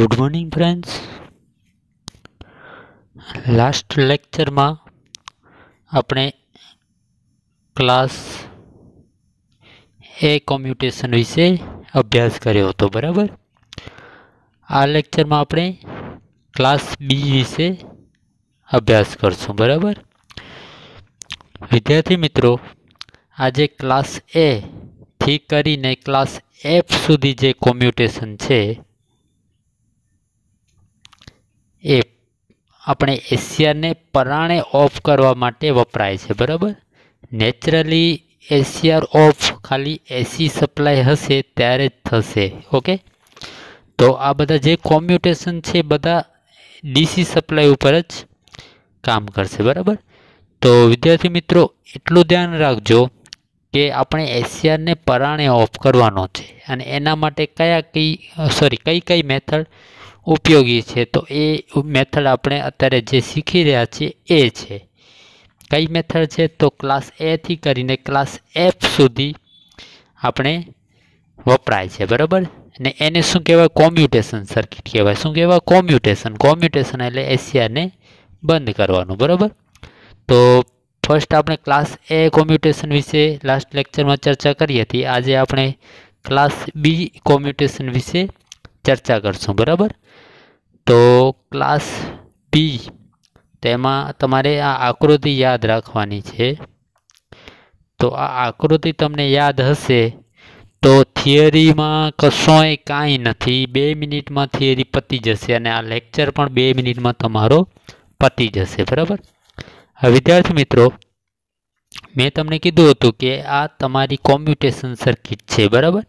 Good morning friends last લેક્ચરમાં આપણે class એ કોમ્યુટેશન વિશે અભ્યાસ કર્યો હતો, બરાબર? આ લેક્ચરમાં આપણે ક્લાસ બી વિશે અભ્યાસ કરશું, બરાબર? વિદ્યાર્થી મિત્રો, આજે ક્લાસ એ થી કરીને ક્લાસ એફ સુધી જે કોમ્યુટેશન છે એ આપણે એશિયાને પરાણે ઓફ કરવા માટે વપરાય છે, બરાબર? નેચરલી એશિયાર ઓફ ખાલી એસી સપ્લાય હશે ત્યારે જ થશે, ઓકે? તો આ બધા જે કોમ્યુટેશન છે બધા ડીસી સપ્લાય ઉપર જ કામ કરશે, બરાબર? તો વિદ્યાર્થી મિત્રો, એટલું ધ્યાન રાખજો કે આપણે એશિયાને પરાણે ઓફ કરવાનો છે. અને એના માટે કયા કઈ સોરી કઈ કઈ મેથડ ઉપયોગી છે. તો એ મેથડ આપણે અત્યારે જે શીખી રહ્યા છીએ એ છે. કઈ મેથડ છે? તો ક્લાસ એથી કરીને ક્લાસ એફ સુધી આપણે વપરાય છે. બરાબર? અને એને શું કહેવાય? કોમ્યુટેશન સર્કિટ કહેવાય. શું કહેવાય? કોમ્યુટેશન કોમ્યુટેશન એટલે એશિયાને બંધ કરવાનું. બરાબર? તો ફર્સ્ટ આપણે ક્લાસ એ કોમ્યુટેશન વિશે લાસ્ટ લેક્ચરમાં ચર્ચા કરી હતી. આજે આપણે ક્લાસ બી કોમ્યુટેશન વિશે ચર્ચા કરશું, બરાબર? તો ક્લાસ બી તેમાં તમારે આ આકૃતિ યાદ રાખવાની છે. તો આ આકૃતિ તમને યાદ હશે, તો થિયરીમાં કશોય કાંઈ નથી. બે મિનિટમાં થિયરી પતી જશે અને આ લેક્ચર પણ બે મિનિટમાં તમારો પતી જશે, બરાબર? હવે વિદ્યાર્થી મિત્રો, મેં તમને કીધું હતું કે આ તમારી કોમ્પ્યુટેશન સર્કિટ છે, બરાબર?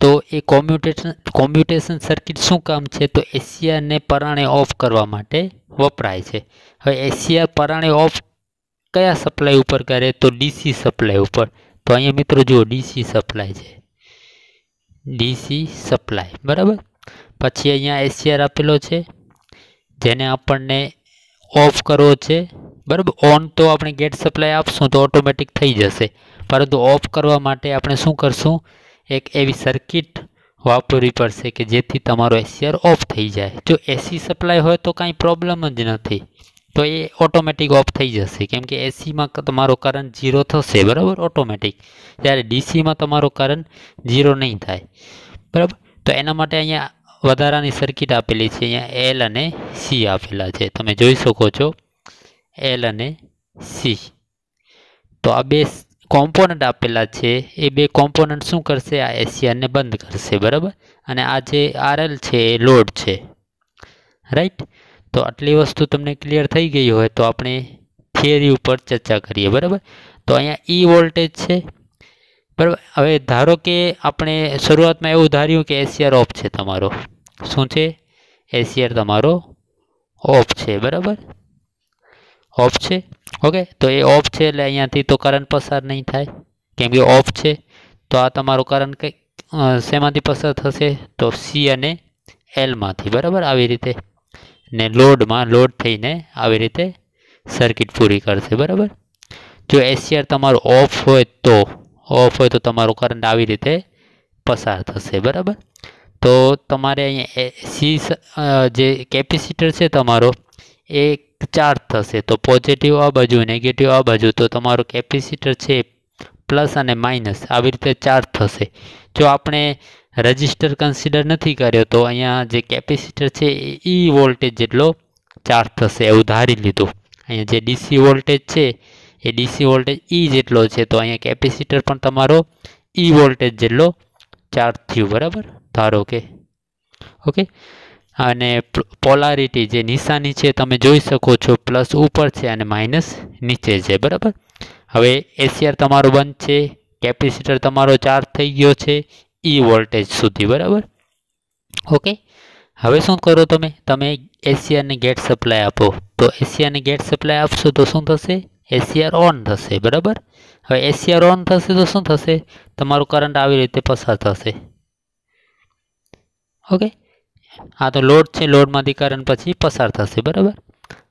તો એ કોમ્યુટેશન કોમ્યુટેશન સર્કિટ શું કામ છે? તો એશિયાને પરાણે ઓફ કરવા માટે વપરાય છે. હવે એશિયા પરાણે ઓફ કયા સપ્લાય ઉપર કરે? તો ડીસી સપ્લાય ઉપર. તો અહીંયા મિત્રો જુઓ ડીસી સપ્લાય છે. ડીસી સપ્લાય બરાબર? પછી અહીંયા એશિયાર આપેલો છે, જેને આપણને ઓફ કરવો છે. બરાબર? ઓન તો આપણે ગેટ સપ્લાય આપશું તો ઓટોમેટિક થઈ જશે. પરંતુ ઓફ કરવા માટે આપણે શું કરશું? એક એવી સર્કિટ વાપરવી પડશે કે જેથી તમારો એશિયર ઓફ થઈ જાય. જો એસી સપ્લાય હોય તો કાંઈ પ્રોબ્લેમ જ નથી. તો એ ઓટોમેટિક ઓફ થઈ જશે. કેમ કે એસીમાં તમારો કરંટ ઝીરો થશે, બરાબર? ઓટોમેટિક જ્યારે ડીસીમાં તમારો કરંટ ઝીરો નહીં થાય. બરાબર? તો એના માટે અહીંયા વધારાની સર્કિટ આપેલી છે. અહીંયા એલ અને સી આપેલા છે. તમે જોઈ શકો છો. એલ અને સી તો આ બે કોમ્પોનન્ટ આપેલા છે, એ બે કોમ્પોનન્ટ શું કરશે? આ એસીઆરને બંધ કરશે, બરાબર? અને આ જે આરએલ છે, એ લોડ છે. રાઈટ તો આટલી વસ્તુ તમને ક્લિયર થઈ ગઈ હોય તો આપણે થિયરી ઉપર ચર્ચા કરીએ, બરાબર? તો અહીંયા ઈ વોલ્ટેજ છે, બરાબર? હવે ધારો કે આપણે શરૂઆતમાં એવું ધાર્યું કે એસીઆર ઓફ છે તમારો. શું છે? એસીઆર તમારો ઓફ છે, બરાબર? ઓફ છે? ઓકે, તો એ ઓફ છે એટલે અહીંયાથી તો કરંટ પસાર નહીં થાય. કેમ કે ઓફ છે, તો આ તમારો કરંટ કંઈ શેમાંથી પસાર થશે? તો સી અને એલમાંથી બરાબર? આવી રીતે. ને લોડમાં લોડ થઈને આવી રીતે સર્કિટ પૂરી કરશે, બરાબર? જો એસીઆર તમારો ઓફ હોય તો ઓફ હોય તો તમારો કરંટ આવી રીતે પસાર થશે, બરાબર? તો તમારે અહીંયા સી જે કેપેસિટર છે તમારો, એ ચાર્જ થશે. તો પોઝિટિવ આ બાજુ નેગેટિવ આ બાજુ, તો તમારો કેપેસિટર છે પ્લસ અને માઇનસ. આવી રીતે ચાર્જ થશે. જો આપણે રજિસ્ટર કન્સિડર નથી કર્યો, તો અહીંયા જે કેપેસિટર છે એ વોલ્ટેજ જેટલો ચાર્જ થશે. એવું ધારી લીધું. અહીંયા જે ડીસી વોલ્ટેજ છે, એ ડીસી વોલ્ટેજ ઈ જેટલો છે, તો અહીંયા કેપેસિટર પણ તમારો ઈ વોલ્ટેજ જેટલો ચાર્જ થયું. બરાબર? ધારો કે. ઓકે? અને પોલારિટી જે નિશાની છે તમે જોઈ શકો છો પ્લસ ઉપર છે અને માઇનસ નીચે છે, બરાબર? હવે એસીઆર તમારો બંધ છે કેપેસિટર તમારો ચાર્જ થઈ ગયો છે ઈ વોલ્ટેજ સુધી, બરાબર? ઓકે હવે શું કરો તમે? તમે એસીઆરને ગેટ સપ્લાય આપો. તો એસીઆરને ગેટ સપ્લાય આપશો તો શું થશે? એસીઆર ઓન થશે, બરાબર? હવે એસીઆર ઓન થશે તો શું થશે? તમારો કરંટ આવી રીતે પસાર થશે. ઓકે આ તો લોડ છે લોડમાંથી કરંટ પછી પસાર થશે, બરાબર?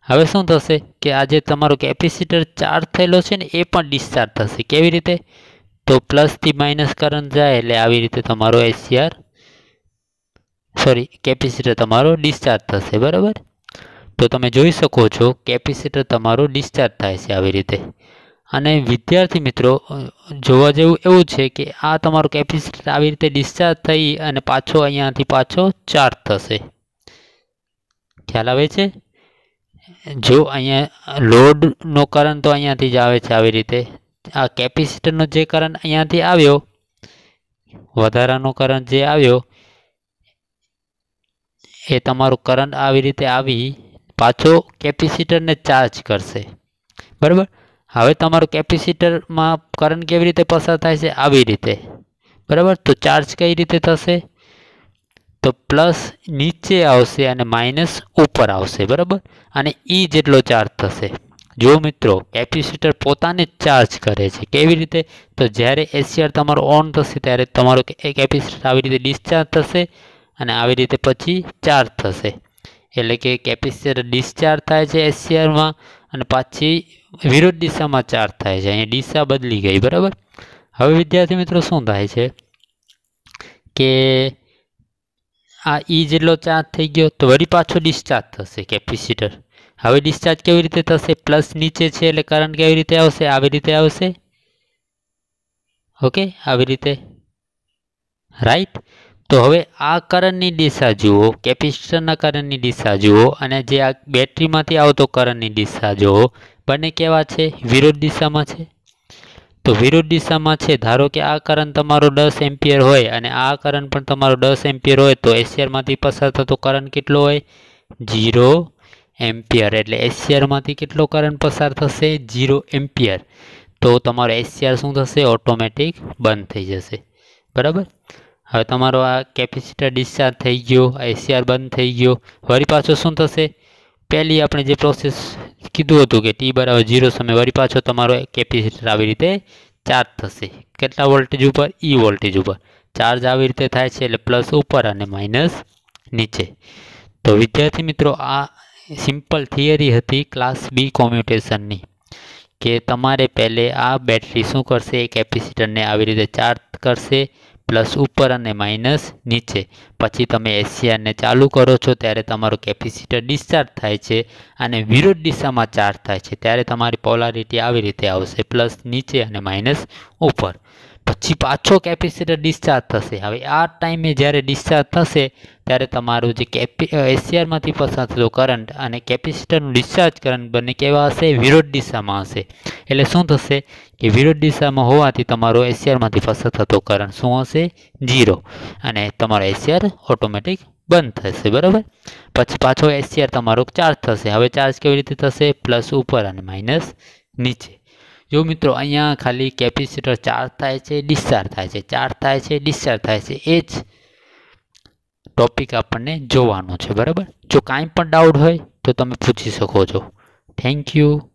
હવે શું થશે કે આ જે તમારો કેપેસિટર ચાર્જ થયેલો છે ને, એ પણ ડિસ્ચાર્જ થશે. કેવી રીતે? તો પ્લસથી માઇનસ કરંટ જાય એટલે આવી રીતે તમારો એસીઆર સોરી કેપેસિટર તમારો ડિસ્ચાર્જ થશે, બરાબર? તો તમે જોઈ શકો છો, કેપેસિટર તમારો ડિસ્ચાર્જ થાય છે આવી રીતે. અને વિદ્યાર્થી મિત્રો જોવા જેવું એવું છે કે આ તમારું કેપેસિટર આવી રીતે ડિસ્ચાર્જ થઈ અને પાછો અહીંયાથી પાછો ચાર્જ થશે. ખ્યાલ આવે છે? જો અહીંયા લોડનો કરંટ તો અહીંયાથી જ આવે છે આવી રીતે. આ કેપેસિટરનો જે કરંટ અહીંયાથી આવ્યો, વધારાનો કરંટ જે આવ્યો, એ તમારું કરંટ આવી રીતે આવી પાછો કેપેસિટરને ચાર્જ કરશે. બરાબર? હવે તમારું કેપેસિટરમાં કરંટ કેવી રીતે પસાર થાય છે? આવી રીતે. બરાબર? તો ચાર્જ કઈ રીતે થશે? તો પ્લસ નીચે આવશે અને માઇનસ ઉપર આવશે. બરાબર? અને ઈ જેટલો ચાર્જ થશે. જો મિત્રો, કેપેસિટર પોતાને ચાર્જ કરે છે. કેવી રીતે? તો જ્યારે એસીઆર તમારો ઓન થશે, ત્યારે તમારો કેપેસિટર આવી રીતે ડિસ્ચાર્જ થશે અને આવી રીતે પછી ચાર્જ થશે. એટલે કે કેપેસિટર ડિસ્ચાર્જ થાય છે એસીઆરમાં અને પાછી વિરુદ્ધ દિશામાં ચાર્જ થાય છે. અહીંયા દિશા બદલી ગઈ, બરાબર? હવે વિદ્યાર્થી મિત્રો શું થાય છે? કે આ ઈ જેટલો ચાર્જ થઈ ગયો તો વળી પાછો ડિસ્ચાર્જ થશે કેપેસિટર. હવે ડિસ્ચાર્જ કેવી રીતે થશે? પ્લસ નીચે છે એટલે કરંટ કેવી રીતે આવશે? આવી રીતે આવશે. ઓકે આવી રીતે. રાઈટ તો હવે આ કરંટની દિશા જુઓ, કેપેસિટરના કરંટની દિશા જુઓ અને જે આ બેટરીમાંથી આવતો કરંટની દિશા જુઓ, બંને કેવા છે? વિરુદ્ધ દિશામાં છે. તો વિરુદ્ધ દિશામાં છે. ધારો કે આ કરંટ તમારો દસ એમ્પિયર હોય અને આ કરંટ પણ તમારો દસ એમ્પિયર હોય, તો એશિયરમાંથી પસાર થતો કરંટ કેટલો હોય? Zero ampere. એટલે એશિયરમાંથી કેટલો કરંટ પસાર થશે? Zero ampere. તો તમારો એશિયર શું થશે? ઓટોમેટિક બંધ થઈ જશે. બરાબર? હવે તમારો આ કેપેસિટર ડિસ્ચાર્જ થઈ ગયો એસીઆર બંધ થઈ ગયો. વળી પાછો શું થશે? પહેલી આપણે જે પ્રોસેસ કીધું હતું કે ટી બરાબર ઝીરો સમય વળી પાછો તમારો કેપેસિટર આવી રીતે ચાર્જ થશે. કેટલા વોલ્ટેજ ઉપર? ઈ વોલ્ટેજ ઉપર. ચાર્જ આવી રીતે થાય છે એટલે પ્લસ ઉપર અને માઇનસ નીચે. તો વિદ્યાર્થી મિત્રો, આ સિમ્પલ થિયરી હતી ક્લાસ બી કોમ્યુટેશનની કે તમારે પહેલે આ બેટરી શું કરશે? એ કેપેસિટરને આવી રીતે ચાર્જ કરશે. પ્લસ ઉપર અને માઇનસ નીચે. પછી તમે એસીઆરને ચાલુ કરો છો, ત્યારે તમારો કેપેસિટર ડિસ્ચાર્જ થાય છે અને વિરુદ્ધ દિશામાં ચાર્જ થાય છે. ત્યારે તમારી પોલારિટી આવી રીતે આવશે, પ્લસ નીચે અને માઇનસ ઉપર. પછી પાછો કેપેસિટર ડિસ્ચાર્જ થશે. હવે આ ટાઈમે જ્યારે ડિસ્ચાર્જ થશે, ત્યારે તમારું જે કેપી એસીઆરમાંથી પસાર થતો કરંટ અને કેપેસિટરનું ડિસ્ચાર્જ કરંટ બંને કેવા હશે? વિરોધ દિશામાં હશે. એટલે શું થશે કે વિરોધ દિશામાં હોવાથી તમારો એસીઆરમાંથી પસાર થતો કરંટ શું હશે? ઝીરો અને તમારો એસીઆર ઓટોમેટિક બંધ થશે, બરાબર? પછી પાછો એસીઆર તમારો ચાર્જ થશે. હવે ચાર્જ કેવી રીતે થશે? પ્લસ ઉપર અને માઇનસ નીચે. જો મિત્રો અહીંયા ખાલી કેપેસિટર ચાર્જ થાય છે, ડિસ્ચાર્જ થાય છે, ચાર્જ થાય છે, ડિસ્ચાર્જ થાય છે, એ જ ટોપિક આપણને જોવાનો છે, બરાબર? જો કાંઈ પણ ડાઉટ હોય તો તમે પૂછી શકો છો. Thank you